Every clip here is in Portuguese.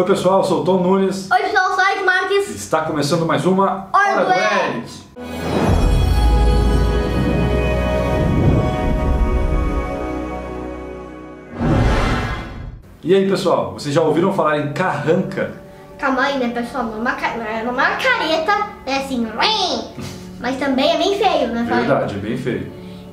Oi pessoal, sou o Tom Nunes. Oi pessoal, sou Eric Marques. Está começando mais uma Hora do Eric. E aí pessoal, vocês já ouviram falar em carranca? Calma aí, né pessoal? É uma, é uma careta, é assim, mas também é bem feio, né? Verdade, é bem feio.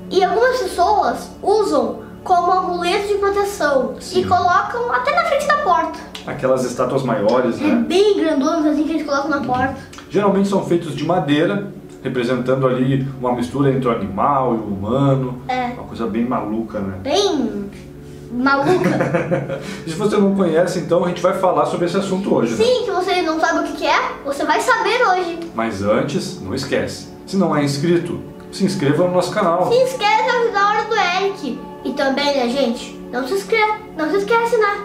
E algumas pessoas usam como amuleto de proteção Sim. e colocam até na frente da porta. Aquelas estátuas maiores, É né? bem grandonas assim que eles colocam na porta. Geralmente são feitos de madeira, representando ali uma mistura entre o animal e o humano. É. Uma coisa bem maluca, né? Bem maluca. Se você não conhece, então a gente vai falar sobre esse assunto hoje, né? Sim, que você não sabe o que é, você vai saber hoje. Mas antes, não esquece. Se não é inscrito, se inscreva no nosso canal. Se inscreve na hora do Eric. E também, né, gente? Não se inscreve, não se esquece, né?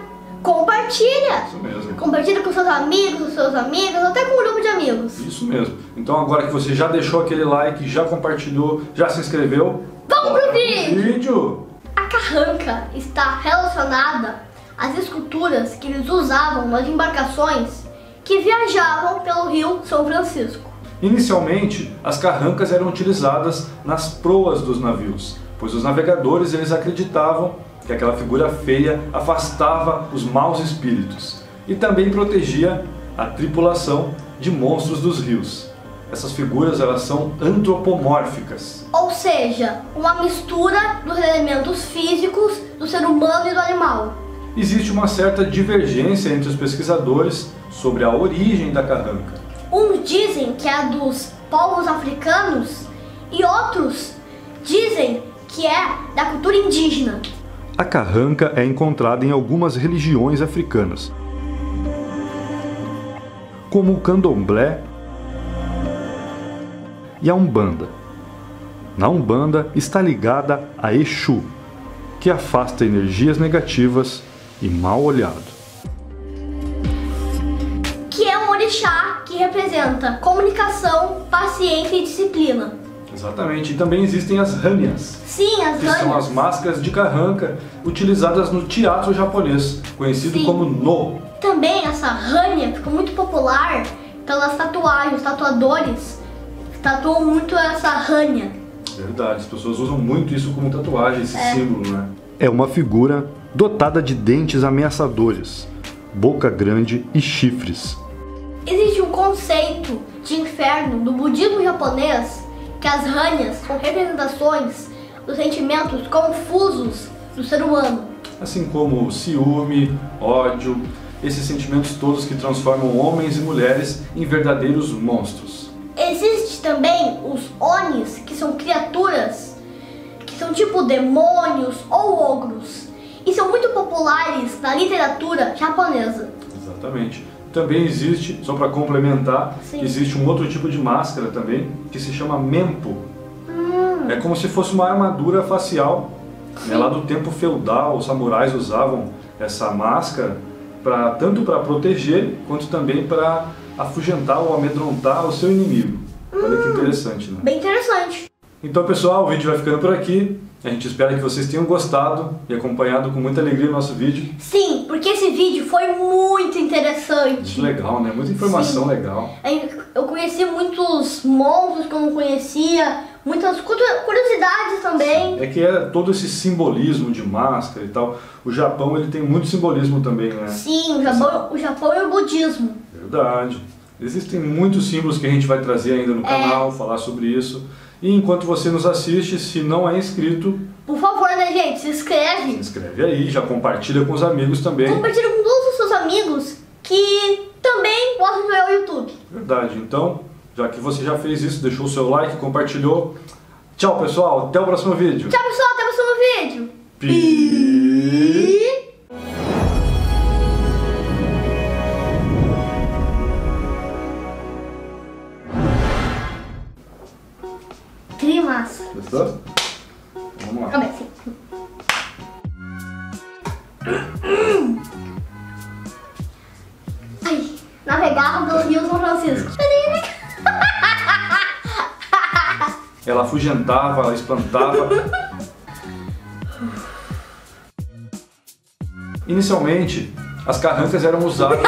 Compartilha! Isso mesmo. Compartilha com seus amigos, com seus amigos, até com um grupo de amigos. Isso mesmo. Então agora que você já deixou aquele like, já compartilhou, já se inscreveu, Vamos pro vídeo! vídeo! A carranca está relacionada às esculturas que eles usavam nas embarcações que viajavam pelo rio São Francisco. Inicialmente, as carrancas eram utilizadas nas proas dos navios, pois os navegadores eles acreditavam que aquela figura feia afastava os maus espíritos e também protegia a tripulação de monstros dos rios. Essas figuras elas são antropomórficas. Ou seja, uma mistura dos elementos físicos do ser humano e do animal. Existe uma certa divergência entre os pesquisadores sobre a origem da carranca. Uns dizem que é dos povos africanos e outros dizem que é da cultura indígena. A carranca é encontrada em algumas religiões africanas, como o candomblé e a Umbanda. Na Umbanda está ligada a Exu, que afasta energias negativas e mal olhado. Que é um orixá que representa comunicação, paciência e disciplina. Exatamente, e também existem as ranias, Sim, as que são as máscaras de carranca utilizadas no teatro japonês, conhecido Sim. como No. Também essa rania ficou muito popular pelas tatuagens. Os tatuadores tatuam muito essa rania. Verdade, as pessoas usam muito isso como tatuagem, esse É. símbolo, né? É uma figura dotada de dentes ameaçadores, boca grande e chifres. Existe um conceito de inferno do budismo japonês que as ranias são representações dos sentimentos confusos do ser humano. Assim como ciúme, ódio, esses sentimentos todos que transformam homens e mulheres em verdadeiros monstros. Existe também os Onis, que são criaturas que são tipo demônios ou ogros e são muito populares na literatura japonesa. Exatamente. Também existe, só para complementar, Sim. existe um outro tipo de máscara também que se chama mempo. Hum, É como se fosse uma armadura facial. Né? Lá do tempo feudal, os samurais usavam essa máscara pra, tanto para proteger quanto também para afugentar ou amedrontar o seu inimigo. Olha que interessante, né? bem interessante. Então, pessoal, o vídeo vai ficando por aqui. A gente espera que vocês tenham gostado e acompanhado com muita alegria o nosso vídeo. Sim, vídeo foi muito interessante. Muito legal, né? Muita informação Sim. legal. Eu conheci muitos monstros que eu não conhecia, muitas cu- curiosidades também. É que é todo esse simbolismo de máscara e tal. O Japão ele tem muito simbolismo também, né? Sim, o Japão, o Japão e o budismo. Verdade. Existem muitos símbolos que a gente vai trazer ainda no É. canal, falar sobre isso. E enquanto você nos assiste, se não é inscrito, Por favor, né, gente? Se se inscreve. inscreve aí, já compartilha com os amigos também. Compartilha com todos os seus amigos que também gostam de ver o YouTube. Verdade. Então, já que você já fez isso, deixou o seu like, compartilhou. Tchau, pessoal. Até o próximo vídeo. Tchau, pessoal. Até o próximo vídeo. Pi- Ai, navegava pelo Rio São Francisco. Ela afugentava, ela espantava. Inicialmente, As carrancas eram usadas.